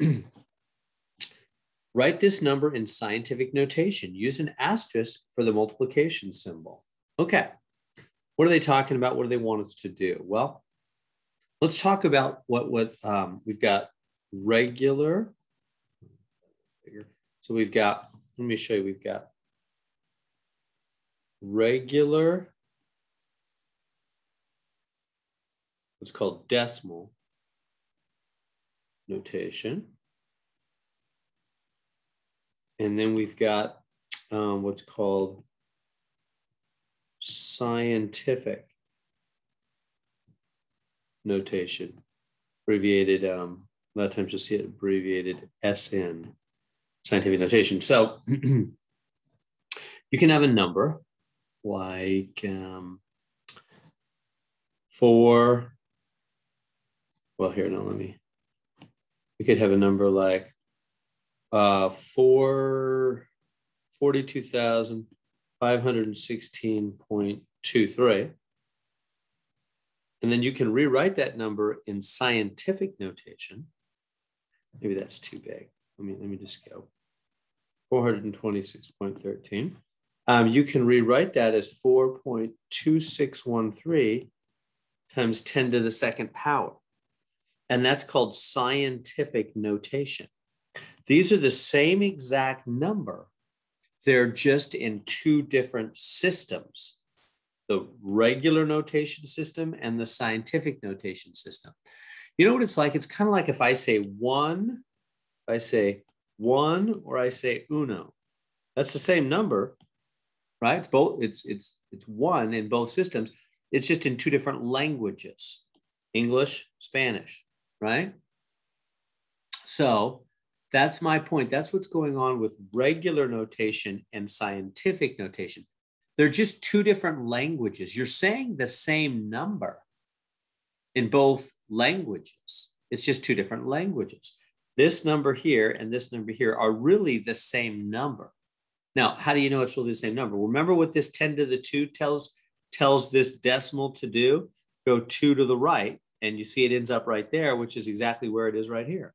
Write this number in scientific notation. Use an asterisk for the multiplication symbol. Okay. What are they talking about? What do they want us to do? Well, let's talk about what, what um, we've got regular. So we've got, let me show you, we've got regular, what's called decimal notation. And then we've got um, what's called scientific notation, abbreviated, um, a lot of times you'll see it abbreviated SN, scientific notation. So you can have a number like um, four, well, here, now let me, we could have a number like uh, four, 42,516.23. And then you can rewrite that number in scientific notation. Maybe that's too big. Let me, let me just go. 426.13. Um, you can rewrite that as 4.2613 times 10 to the second power. And that's called scientific notation. These are the same exact number. They're just in two different systems the regular notation system and the scientific notation system. You know what it's like? It's kind of like if I say one, I say one, or I say uno. That's the same number, right? It's both, it's it's it's one in both systems. It's just in two different languages, English, Spanish, right? So that's my point. That's what's going on with regular notation and scientific notation. They're just two different languages. You're saying the same number in both languages. It's just two different languages. This number here and this number here are really the same number. Now, how do you know it's really the same number? Remember what this 10 to the 2 tells tells this decimal to do? Go 2 to the right, and you see it ends up right there, which is exactly where it is right here.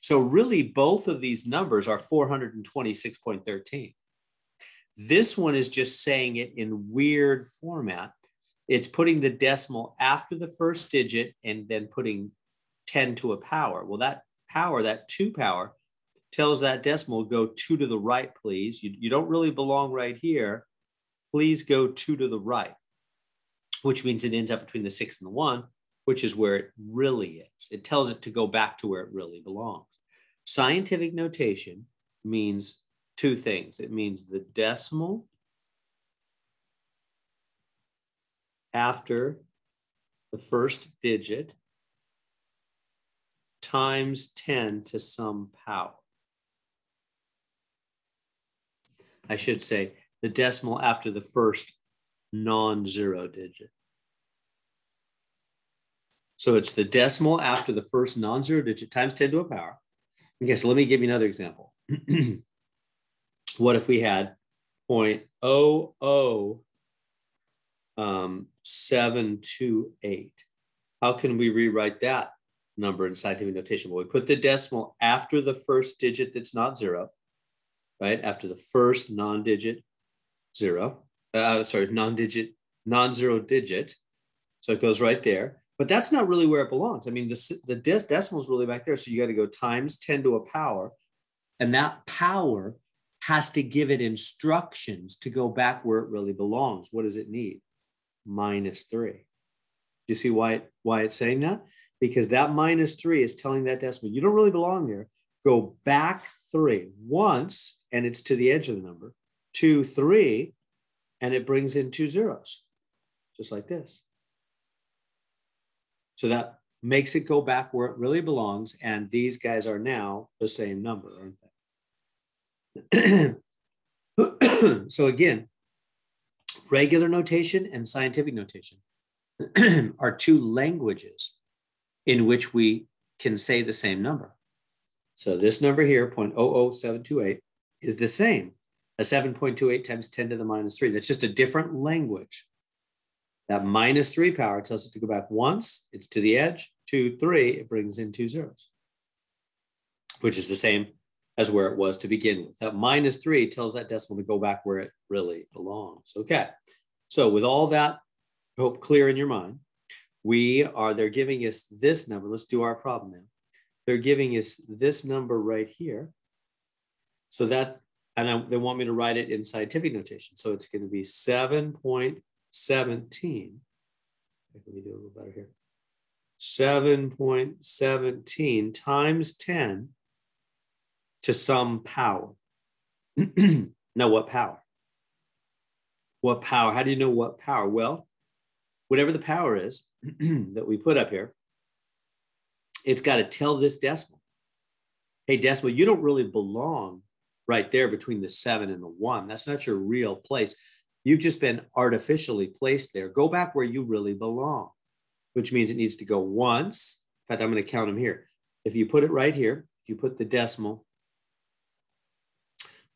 So really both of these numbers are 426.13. This one is just saying it in weird format. It's putting the decimal after the first digit and then putting 10 to a power. Well, that power, that two power, tells that decimal go two to the right, please. You, you don't really belong right here. Please go two to the right, which means it ends up between the six and the one which is where it really is. It tells it to go back to where it really belongs. Scientific notation means two things it means the decimal after the first digit times 10 to some power. I should say the decimal after the first non zero digit. So it's the decimal after the first non-zero digit times 10 to a power. Okay, so let me give you another example. what if we had 0.00 um, How can we rewrite that number in scientific notation? Well, we put the decimal after the first digit that's not zero, right? After the first non-digit zero, uh, sorry, non-digit, non-zero digit. So it goes right there. But that's not really where it belongs. I mean, the, the decimal is really back there. So you got to go times 10 to a power. And that power has to give it instructions to go back where it really belongs. What does it need? Minus three. You see why, it, why it's saying that? Because that minus three is telling that decimal, you don't really belong there. Go back three once, and it's to the edge of the number, two, three, and it brings in two zeros, just like this. So that makes it go back where it really belongs. And these guys are now the same number, aren't they? so again, regular notation and scientific notation are two languages in which we can say the same number. So this number here, 0.00728, is the same as 7.28 times 10 to the minus 3. That's just a different language. That minus three power tells it to go back once, it's to the edge, two, three, it brings in two zeros. which is the same as where it was to begin with. That minus three tells that decimal to go back where it really belongs. Okay, so with all that hope clear in your mind, we are, they're giving us this number. Let's do our problem now. They're giving us this number right here. So that, and I, they want me to write it in scientific notation. So it's going to be 7.17. Let me do a little better here. 7.17 times 10 to some power. now, what power? What power? How do you know what power? Well, whatever the power is that we put up here, it's got to tell this decimal. Hey, decimal, you don't really belong right there between the seven and the one. That's not your real place. You've just been artificially placed there. Go back where you really belong, which means it needs to go once. In fact, I'm going to count them here. If you put it right here, if you put the decimal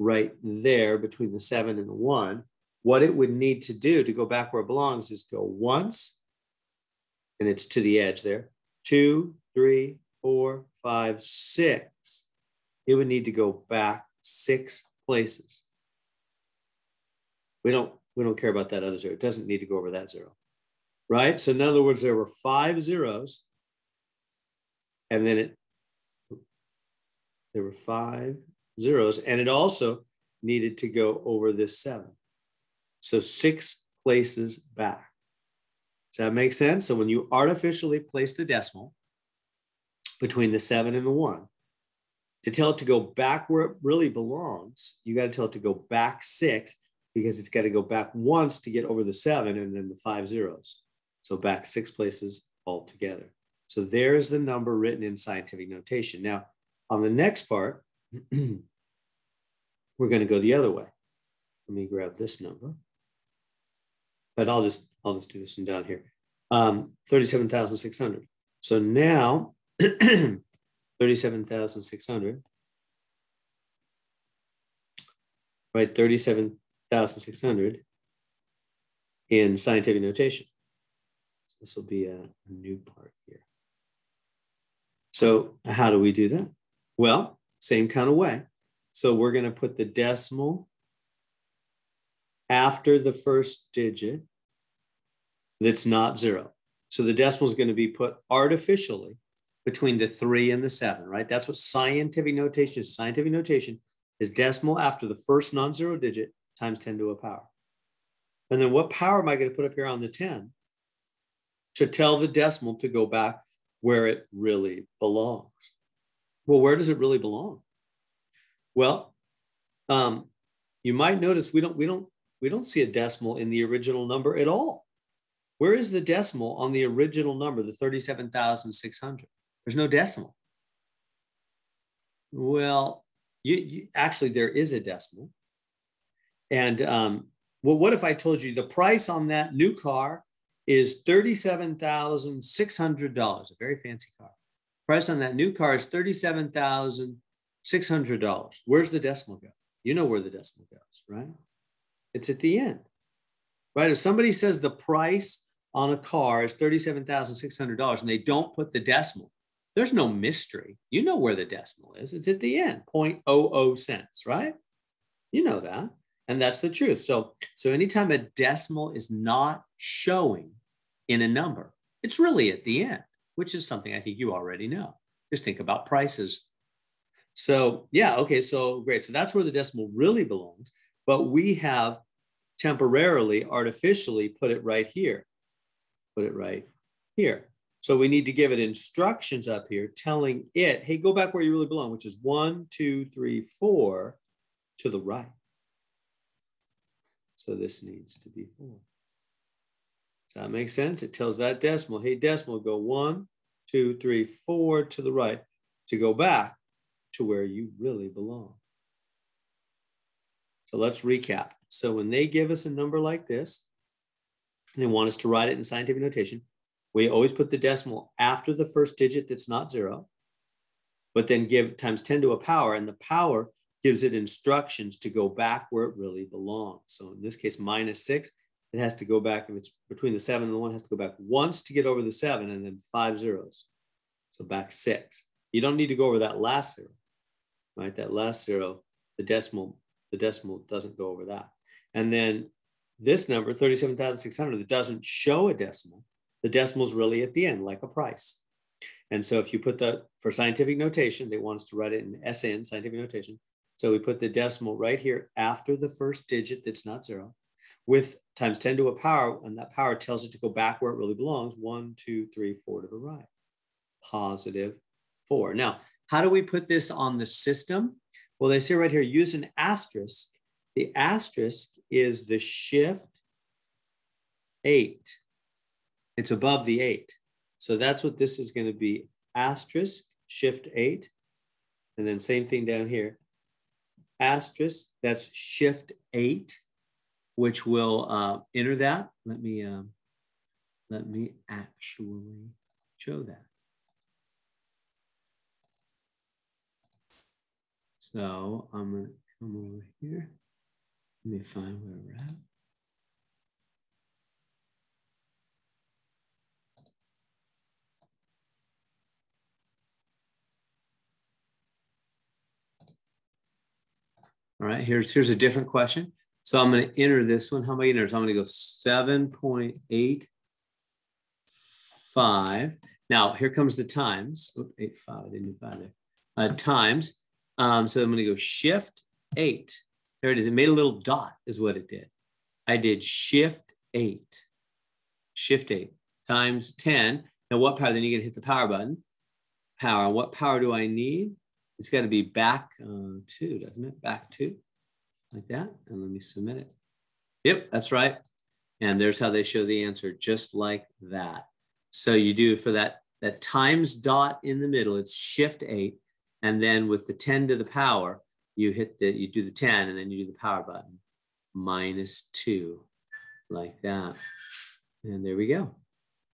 right there between the seven and the one, what it would need to do to go back where it belongs is go once, and it's to the edge there, two, three, four, five, six. It would need to go back six places. We don't we don't care about that other zero. It doesn't need to go over that zero. Right? So in other words, there were five zeros, and then it there were five zeros, and it also needed to go over this seven. So six places back. Does that make sense? So when you artificially place the decimal between the seven and the one, to tell it to go back where it really belongs, you got to tell it to go back six because it's got to go back once to get over the seven and then the five zeros. So back six places altogether. So there's the number written in scientific notation. Now, on the next part, we're going to go the other way. Let me grab this number. But I'll just I'll just do this one down here. Um, 37,600. So now 37,600. Right, 37,600 in scientific notation. So this will be a, a new part here. So how do we do that? Well, same kind of way. So we're going to put the decimal after the first digit that's not zero. So the decimal is going to be put artificially between the three and the seven, right? That's what scientific notation is. Scientific notation is decimal after the first non-zero digit times 10 to a power. And then what power am I going to put up here on the 10 to tell the decimal to go back where it really belongs? Well, where does it really belong? Well, um, you might notice we don't we don't we don't see a decimal in the original number at all. Where is the decimal on the original number, the 37,600? There's no decimal. Well, you, you, actually there is a decimal. And um, well, what if I told you the price on that new car is $37,600, a very fancy car. Price on that new car is $37,600. Where's the decimal go? You know where the decimal goes, right? It's at the end, right? If somebody says the price on a car is $37,600 and they don't put the decimal, there's no mystery. You know where the decimal is. It's at the end, 0.00 cents, right? You know that. And that's the truth. So, so anytime a decimal is not showing in a number, it's really at the end, which is something I think you already know. Just think about prices. So, yeah, okay, so great. So that's where the decimal really belongs. But we have temporarily, artificially put it right here put it right here. So we need to give it instructions up here telling it, hey, go back where you really belong, which is one, two, three, four to the right. So this needs to be four. Does that make sense? It tells that decimal, hey, decimal, go one, two, three, four to the right to go back to where you really belong. So let's recap. So when they give us a number like this, and they want us to write it in scientific notation, we always put the decimal after the first digit that's not zero, but then give times 10 to a power, and the power gives it instructions to go back where it really belongs. So in this case, minus six, it has to go back, if it's between the seven and the one, has to go back once to get over the seven and then five zeros. So back six. You don't need to go over that last zero. right? That last zero, the decimal, the decimal doesn't go over that. And then this number, 37,600, that doesn't show a decimal. The decimal is really at the end, like a price. And so if you put the, for scientific notation, they want us to write it in SN, scientific notation. So we put the decimal right here after the first digit that's not zero with times 10 to a power, and that power tells it to go back where it really belongs, one, two, three, four to the right, positive four. Now, how do we put this on the system? Well, they say right here, use an asterisk. The asterisk is the shift eight. It's above the eight. So that's what this is gonna be, asterisk, shift eight. And then same thing down here, asterisk, that's shift eight which will uh, enter that. Let me, um, let me actually show that. So I'm gonna come over here. Let me find where we're at. All right, here's here's a different question. So I'm going to enter this one. How many enters? I'm going to go 7.85. Now, here comes the times. Oh, 8, 5, I didn't do 5 there. Uh, times. Um, so I'm going to go shift 8. There it is. It made a little dot is what it did. I did shift 8. Shift 8 times 10. Now, what power? Then you can hit the power button. Power. What power do I need? It's got to be back uh, 2, doesn't it? Back 2 like that. And let me submit it. Yep, that's right. And there's how they show the answer, just like that. So you do for that, that times dot in the middle, it's shift eight. And then with the 10 to the power, you hit the, you do the 10 and then you do the power button, minus two, like that. And there we go.